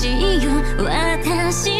しいよ私